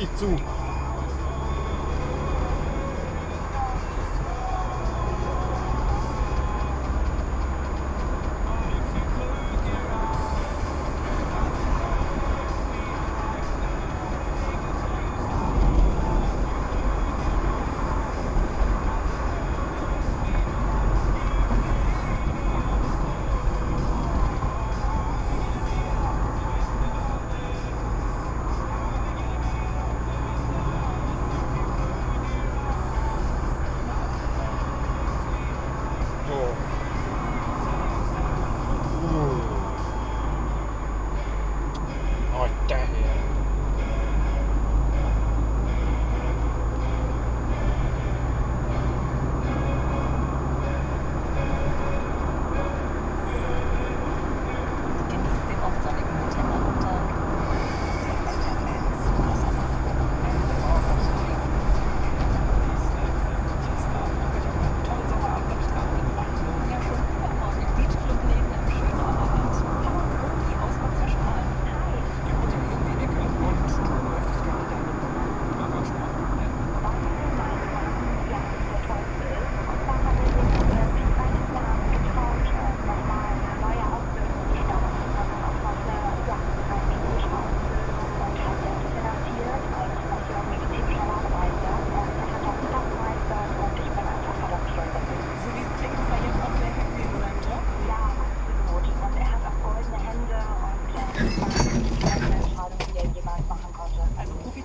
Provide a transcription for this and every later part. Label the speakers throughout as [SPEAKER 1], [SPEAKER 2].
[SPEAKER 1] 记住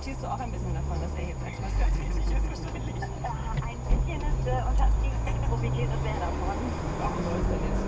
[SPEAKER 1] profitierst du auch ein bisschen davon, dass er jetzt als Maskott tätig ist, wahrscheinlich.
[SPEAKER 2] Äh, ein bisschen ist äh, unter die profitiert sehr davon.
[SPEAKER 3] Warum soll es denn jetzt